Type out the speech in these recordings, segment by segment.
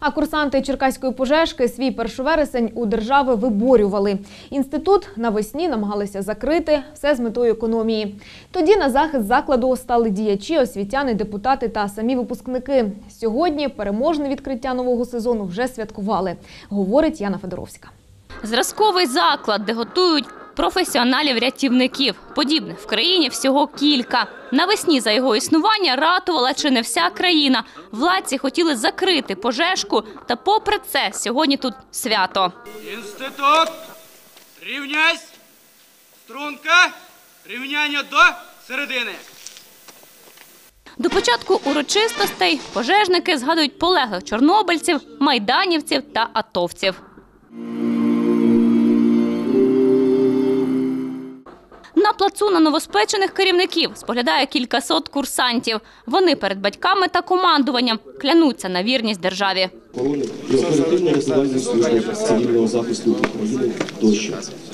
А курсанти Черкаської пожежки свій першовересень у держави виборювали. Інститут навесні намагалися закрити все з метою економії. Тоді на захист закладу стали діячі, освітяни, депутати та самі випускники. Сьогодні переможне відкриття нового сезону вже святкували, говорить Яна Федоровська. Зразковий заклад, де готують професіоналів-рятівників. Подібних в країні всього кілька. Навесні за його існування ратувала чи не вся країна. Владці хотіли закрити пожежку, та попри це сьогодні тут свято. Інститут, рівняйсь, струнка, рівняння до середини. До початку урочистостей пожежники згадують полеглих чорнобильців, майданівців та атовців. Плацу на новоспечених керівників споглядає кількасот курсантів. Вони перед батьками та командуванням клянуться на вірність державі.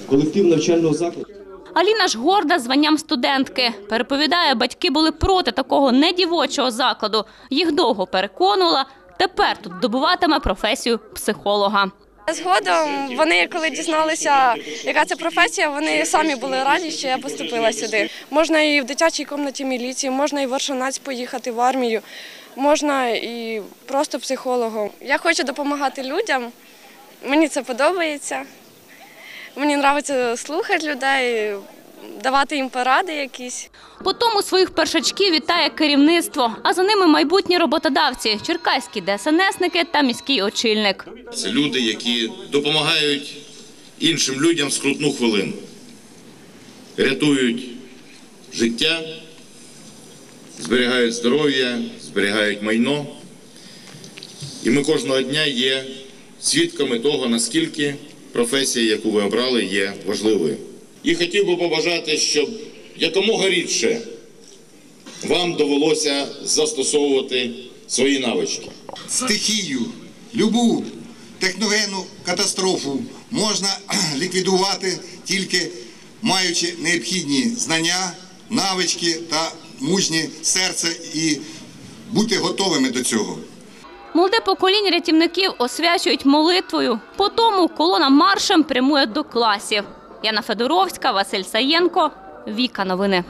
Колектив навчального закладу. Аліна ж горда званням студентки. Переповідає, батьки були проти такого недівочого закладу. Їх довго переконувала. Тепер тут добуватиме професію психолога. Згодом вони, коли дізналися, яка це професія, вони самі були раді, що я поступила сюди. Можна і в дитячій кімнаті міліції, можна і в Аршанаць поїхати в армію, можна і просто психологом. Я хочу допомагати людям. Мені це подобається. Мені подобається слухати людей, давати їм поради якісь. По тому своїх першачків вітає керівництво, а за ними майбутні роботодавці, черкаські ДСНСники та міський очільник. Це люди, які допомагають іншим людям в скрутну хвилину, рятують життя, зберігають здоров'я, зберігають майно. І ми кожного дня є свідками того, наскільки професія, яку ви обрали, є важливою. І хотів би побажати, щоб якомога рідше вам довелося застосовувати свої навички. стихію, любу техногенну катастрофу можна ліквідувати тільки маючи необхідні знання, навички та мужнє серце і бути готовими до цього. Молоде покоління рятівників освячують молитвою. По тому колона маршем прямує до класів. Яна Федоровська, Василь Саєнко, Віка Новини.